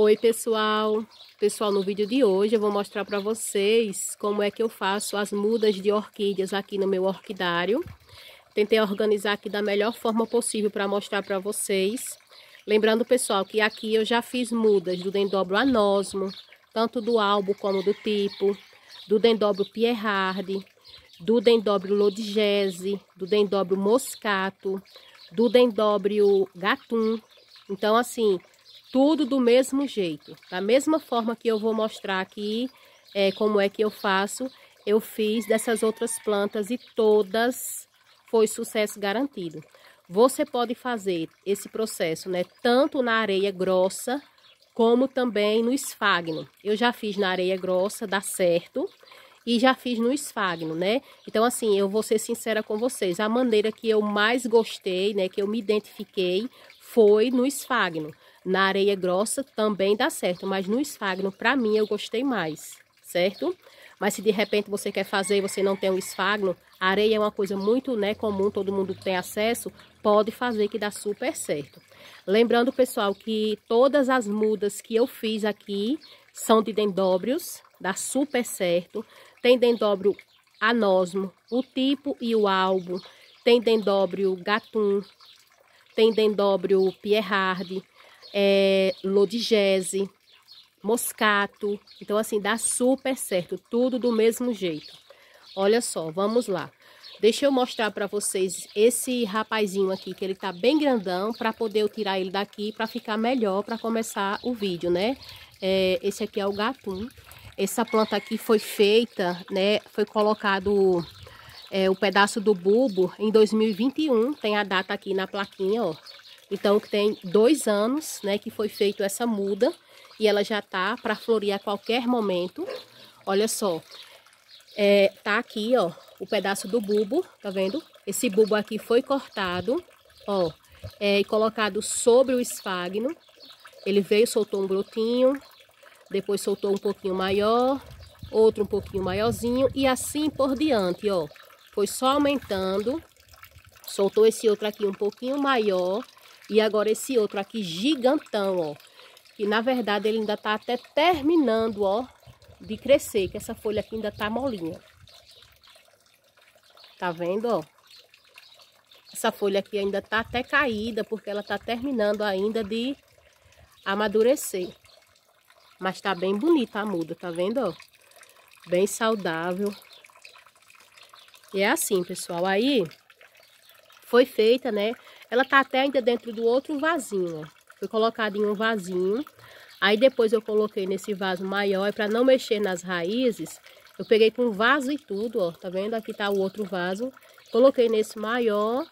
Oi pessoal, pessoal no vídeo de hoje eu vou mostrar para vocês como é que eu faço as mudas de orquídeas aqui no meu orquidário. Tentei organizar aqui da melhor forma possível para mostrar para vocês. Lembrando pessoal que aqui eu já fiz mudas do dendobro anosmo, tanto do albo como do tipo, do dendobro pierrard, do dendobro lodigese, do dendobro moscato, do dendóbrio gatum. Então assim, tudo do mesmo jeito. Da mesma forma que eu vou mostrar aqui é, como é que eu faço, eu fiz dessas outras plantas e todas foi sucesso garantido. Você pode fazer esse processo, né, tanto na areia grossa, como também no esfagno. Eu já fiz na areia grossa, dá certo, e já fiz no esfagno, né? Então, assim, eu vou ser sincera com vocês, a maneira que eu mais gostei, né, que eu me identifiquei, foi no esfagno. Na areia grossa também dá certo, mas no esfagno, para mim, eu gostei mais, certo? Mas se de repente você quer fazer e você não tem um esfagno, areia é uma coisa muito né, comum, todo mundo tem acesso, pode fazer que dá super certo. Lembrando, pessoal, que todas as mudas que eu fiz aqui são de dendróbios, dá super certo. Tem dendróbio anosmo, o tipo e o albo, tem dendróbio gatum, tem dendróbio pierrard, é, lodigese, moscato. Então, assim, dá super certo, tudo do mesmo jeito. Olha só, vamos lá. Deixa eu mostrar para vocês esse rapazinho aqui, que ele tá bem grandão, para poder eu tirar ele daqui, para ficar melhor para começar o vídeo, né? É, esse aqui é o gatum. Essa planta aqui foi feita, né? Foi colocado é, o pedaço do bulbo em 2021. Tem a data aqui na plaquinha, ó. Então, tem dois anos, né, que foi feito essa muda. E ela já tá para florir a qualquer momento. Olha só. É, tá aqui, ó, o pedaço do bulbo, tá vendo? Esse bulbo aqui foi cortado, ó, é, e colocado sobre o esfagno. Ele veio, soltou um brotinho, depois soltou um pouquinho maior, outro um pouquinho maiorzinho e assim por diante, ó. Foi só aumentando, soltou esse outro aqui um pouquinho maior e agora esse outro aqui gigantão, ó. Que na verdade ele ainda tá até terminando, ó, de crescer. Que essa folha aqui ainda tá molinha. Tá vendo, ó? Essa folha aqui ainda tá até caída, porque ela tá terminando ainda de amadurecer. Mas tá bem bonita a muda, tá vendo, ó? Bem saudável. E é assim, pessoal. Aí, foi feita, né? Ela tá até ainda dentro do outro vasinho, ó. Foi colocado em um vasinho. Aí depois eu coloquei nesse vaso maior, para não mexer nas raízes, eu peguei com vaso e tudo, ó. Tá vendo? Aqui tá o outro vaso. Coloquei nesse maior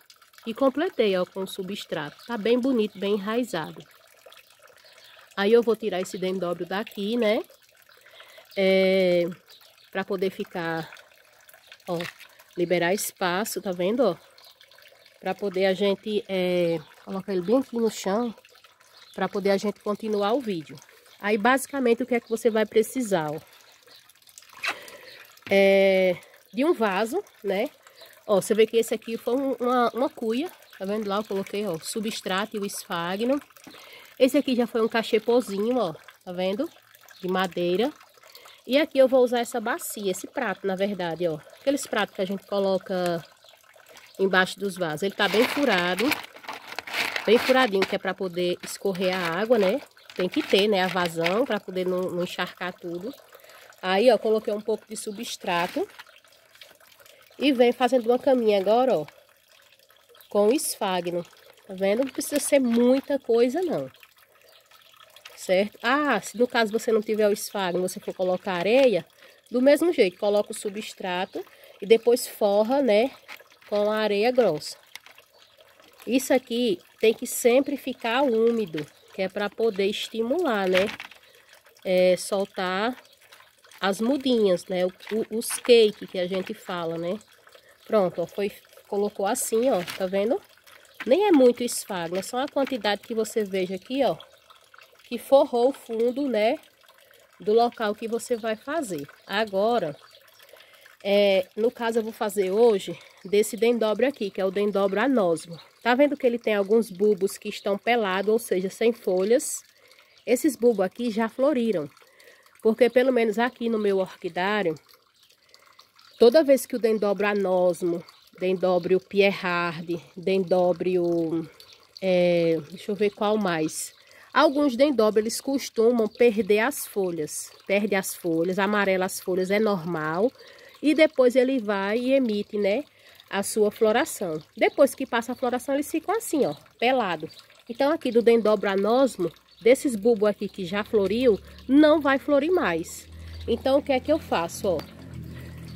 e completei, ó, com o substrato. Tá bem bonito, bem enraizado. Aí eu vou tirar esse dendróbio daqui, né? É, para poder ficar, ó, liberar espaço, tá vendo, ó? Para poder a gente é, colocar ele bem aqui no chão, para poder a gente continuar o vídeo. Aí, basicamente, o que é que você vai precisar, ó? É, de um vaso, né? Ó, você vê que esse aqui foi uma, uma cuia, tá vendo lá? Eu coloquei, ó, substrato e o esfagno. Esse aqui já foi um cachepozinho, ó, tá vendo? De madeira. E aqui eu vou usar essa bacia, esse prato, na verdade, ó. Aqueles pratos que a gente coloca embaixo dos vasos. Ele tá bem furado, bem furadinho, que é para poder escorrer a água, né? Tem que ter, né, a vazão para poder não, não encharcar tudo. Aí, ó, coloquei um pouco de substrato. E vem fazendo uma caminha agora, ó, com esfagno. Tá vendo? Não precisa ser muita coisa, não. Certo? Ah, se no caso você não tiver o esfagno, você for colocar areia, do mesmo jeito, coloca o substrato e depois forra, né, com a areia grossa. Isso aqui tem que sempre ficar úmido, que é para poder estimular, né? É, soltar as mudinhas, né? O, o, os cake que a gente fala, né? Pronto, ó, foi, colocou assim, ó, tá vendo? Nem é muito esfagno, é só a quantidade que você veja aqui, ó. Que forrou o fundo, né? Do local que você vai fazer. Agora, é, no caso eu vou fazer hoje desse dendróbio aqui, que é o dendróbio anosmo. Tá vendo que ele tem alguns bulbos que estão pelados, ou seja, sem folhas. esses bulbos aqui já floriram. Porque pelo menos aqui no meu orquidário, toda vez que o dendobro anosmo, dendobro pierrard, dendobro, é, deixa eu ver qual mais. Alguns dendobros eles costumam perder as folhas, perde as folhas, amarela as folhas é normal. E depois ele vai e emite, né, a sua floração. Depois que passa a floração, eles ficam assim, ó, pelado. Então aqui do dendobro anosmo, desses bulbos aqui que já floriu, não vai florir mais. Então, o que é que eu faço, ó?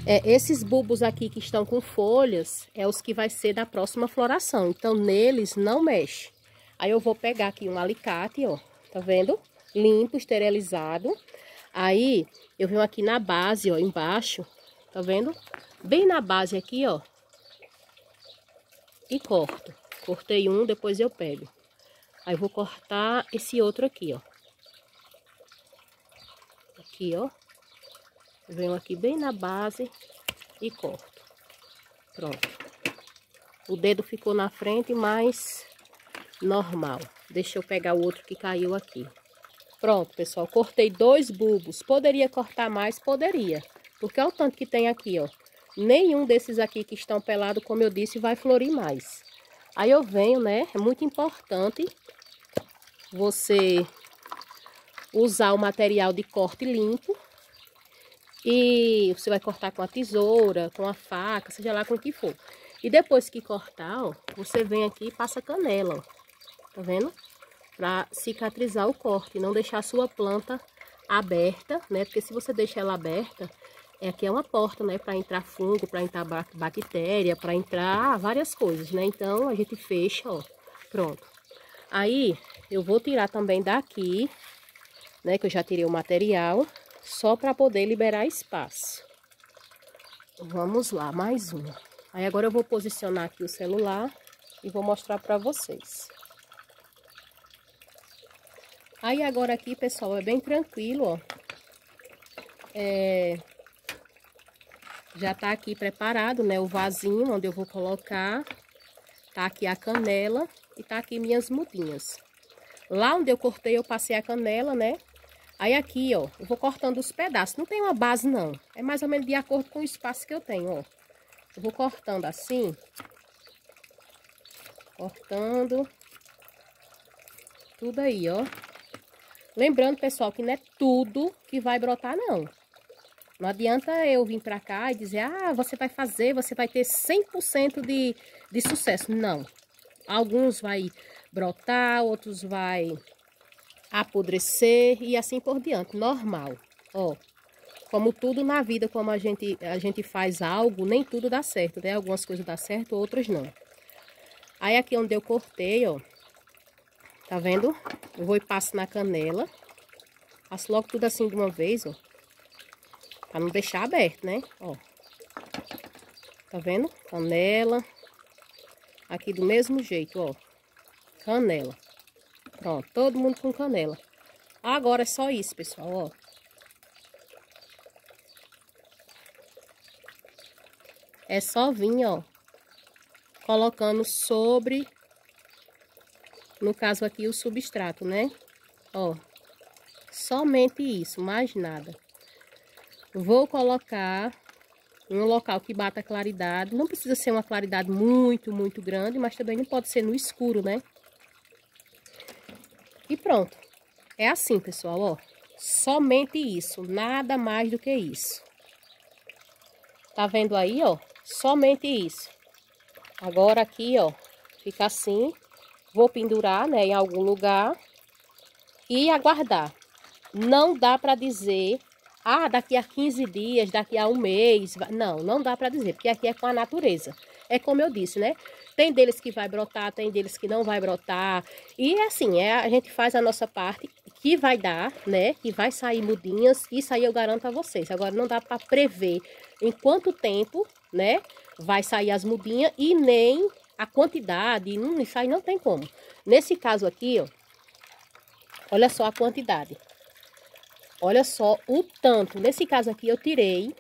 É, esses bulbos aqui que estão com folhas, é os que vai ser da próxima floração. Então, neles não mexe. Aí eu vou pegar aqui um alicate, ó, tá vendo? Limpo, esterilizado. Aí, eu venho aqui na base, ó, embaixo, tá vendo? Bem na base aqui, ó. E corto. Cortei um, depois eu pego. Aí vou cortar esse outro aqui, ó. Aqui, ó. Venho aqui bem na base e corto. Pronto. O dedo ficou na frente, mas normal. Deixa eu pegar o outro que caiu aqui. Pronto, pessoal. Cortei dois bulbos. Poderia cortar mais? Poderia. Porque olha o tanto que tem aqui, ó. Nenhum desses aqui que estão pelados, como eu disse, vai florir mais. Aí eu venho, né? É muito importante você usar o material de corte limpo. E você vai cortar com a tesoura, com a faca, seja lá com o que for. E depois que cortar, ó, você vem aqui e passa canela, ó. Tá vendo? Pra cicatrizar o corte, não deixar a sua planta aberta, né? Porque se você deixar ela aberta, é aqui é uma porta, né? Para entrar fungo, para entrar bactéria, para entrar várias coisas, né? Então, a gente fecha, ó. Pronto. Aí, eu vou tirar também daqui, né, que eu já tirei o material, só para poder liberar espaço. Vamos lá, mais uma. Aí agora eu vou posicionar aqui o celular e vou mostrar para vocês. Aí agora aqui, pessoal, é bem tranquilo, ó. É... Já tá aqui preparado, né, o vasinho onde eu vou colocar. Tá aqui a canela e tá aqui minhas mudinhas. Lá onde eu cortei, eu passei a canela, né? Aí aqui, ó, eu vou cortando os pedaços. Não tem uma base, não. É mais ou menos de acordo com o espaço que eu tenho, ó. Eu vou cortando assim. Cortando. Tudo aí, ó. Lembrando, pessoal, que não é tudo que vai brotar, não. Não adianta eu vir pra cá e dizer, ah, você vai fazer, você vai ter 100% de, de sucesso. Não. Alguns vai brotar, outros vai apodrecer e assim por diante, normal. Ó, como tudo na vida, como a gente, a gente faz algo, nem tudo dá certo, né? Algumas coisas dá certo, outras não. Aí aqui onde eu cortei, ó, tá vendo? Eu vou e passo na canela. Passo logo tudo assim de uma vez, ó. Pra não deixar aberto, né? Ó. Tá vendo? Canela. Aqui do mesmo jeito, ó canela. Pronto, todo mundo com canela. Agora é só isso, pessoal, ó. É só vir, ó, colocando sobre, no caso aqui, o substrato, né? Ó, somente isso, mais nada. Vou colocar um local que bata claridade. Não precisa ser uma claridade muito, muito grande, mas também não pode ser no escuro, né? E pronto. É assim, pessoal, ó. Somente isso, nada mais do que isso. Tá vendo aí, ó? Somente isso. Agora aqui, ó, fica assim. Vou pendurar, né, em algum lugar e aguardar. Não dá para dizer, ah, daqui a 15 dias, daqui a um mês. Não, não dá para dizer, porque aqui é com a natureza. É como eu disse, né? Tem deles que vai brotar, tem deles que não vai brotar. E assim, é, a gente faz a nossa parte que vai dar, né? Que vai sair mudinhas. Isso aí eu garanto a vocês. Agora não dá para prever em quanto tempo, né? Vai sair as mudinhas e nem a quantidade. Hum, isso aí não tem como. Nesse caso aqui, ó. Olha só a quantidade. Olha só o tanto. Nesse caso aqui eu tirei.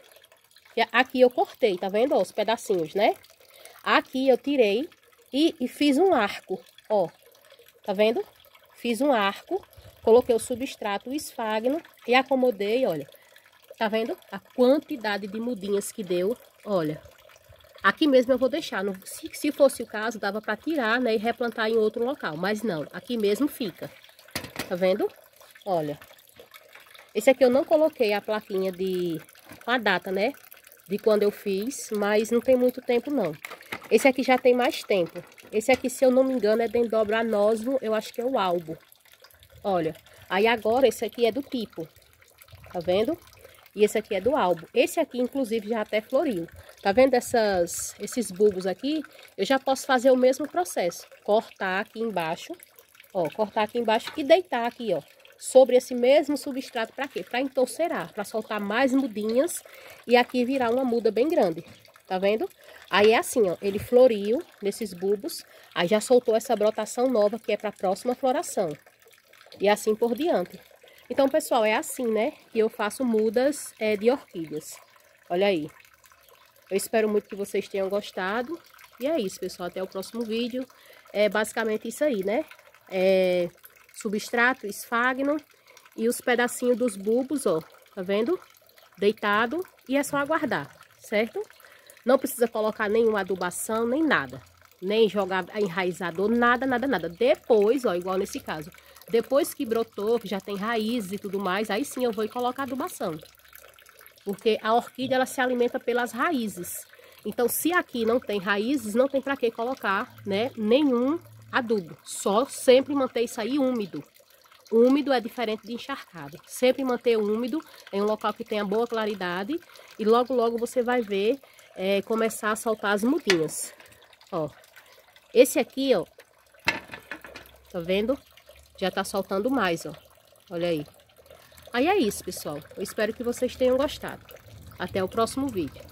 Aqui eu cortei, tá vendo? Ó, os pedacinhos, né? Aqui eu tirei e, e fiz um arco, ó. Tá vendo? Fiz um arco Coloquei o substrato, o esfagno e acomodei, olha. Tá vendo? A quantidade de mudinhas que deu, olha. Aqui mesmo eu vou deixar. Se, se fosse o caso, dava para tirar, né? E replantar em outro local. Mas não, aqui mesmo fica. Tá vendo? Olha. Esse aqui eu não coloquei a plaquinha de... A data, né? De quando eu fiz, mas não tem muito tempo não. Esse aqui já tem mais tempo. Esse aqui, se eu não me engano, é Dendobro anosmo, eu acho que é o albo. Olha, aí agora esse aqui é do tipo, tá vendo? E esse aqui é do albo. Esse aqui, inclusive, já até floriu. Tá vendo essas, esses bulbos aqui? Eu já posso fazer o mesmo processo. Cortar aqui embaixo, ó, cortar aqui embaixo e deitar aqui, ó, sobre esse mesmo substrato para quê? Para entorcerar, para soltar mais mudinhas e aqui virar uma muda bem grande. Tá vendo? Aí é assim, ó, ele floriu nesses bulbos, aí já soltou essa brotação nova que é para a próxima floração. E assim por diante. Então, pessoal, é assim, né, que eu faço mudas é, de orquídeas. Olha aí. Eu espero muito que vocês tenham gostado. E é isso, pessoal. Até o próximo vídeo. É basicamente isso aí, né? É substrato, esfagno e os pedacinhos dos bulbos, ó. Tá vendo? Deitado. E é só aguardar, certo? Não precisa colocar nenhuma adubação, nem nada. Nem jogar enraizador, nada, nada, nada. Depois, ó, igual nesse caso. Depois que brotou, que já tem raízes e tudo mais, aí sim eu vou colocar adubação. Porque a orquídea, ela se alimenta pelas raízes. Então, se aqui não tem raízes, não tem para que colocar, né, nenhum adubo. Só sempre manter isso aí úmido. Úmido é diferente de encharcado. Sempre manter úmido em um local que tenha boa claridade. E logo, logo você vai ver é, começar a soltar as mudinhas. Ó. Esse aqui, ó. Tá vendo? Já tá soltando mais, ó. Olha aí. Aí é isso, pessoal. Eu espero que vocês tenham gostado. Até o próximo vídeo.